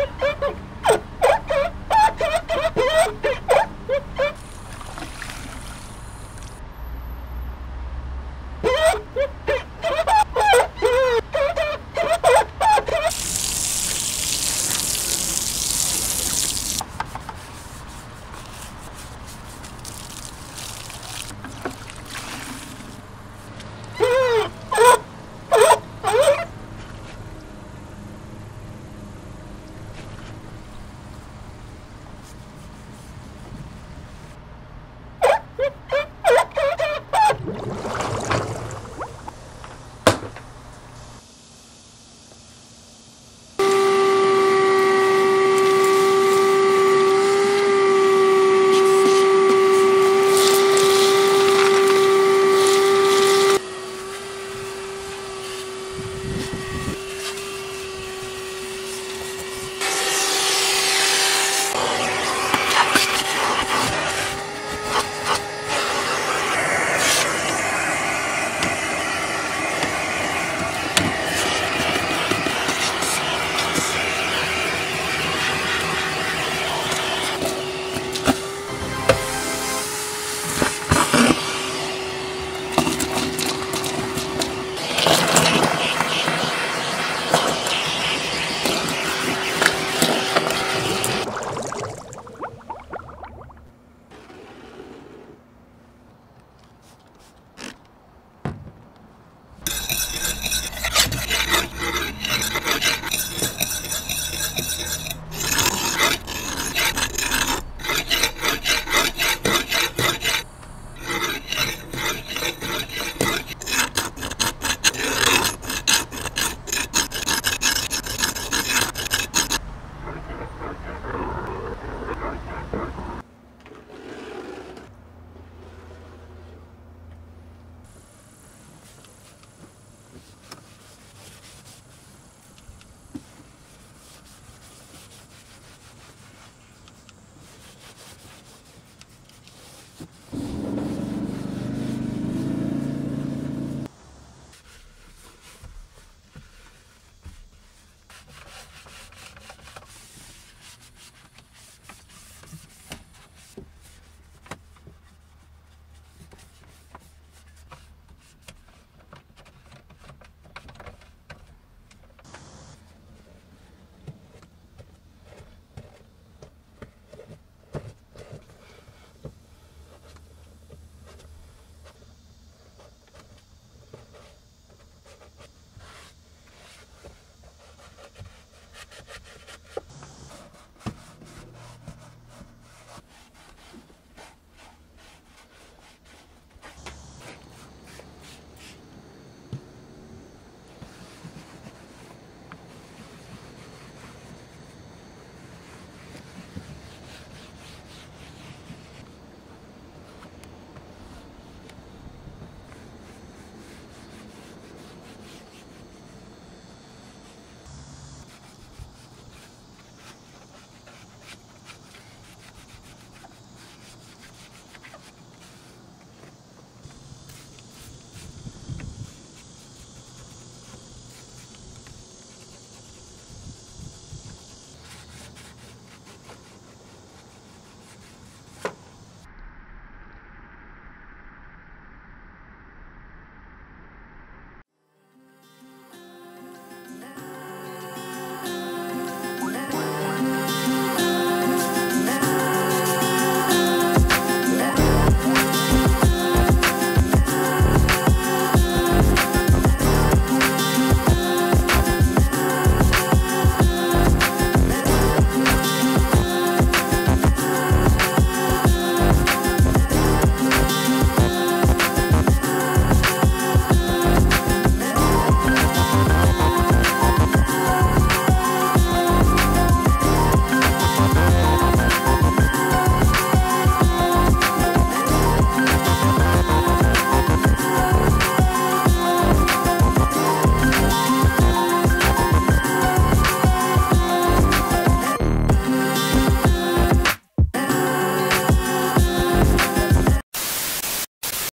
Ha ha ha!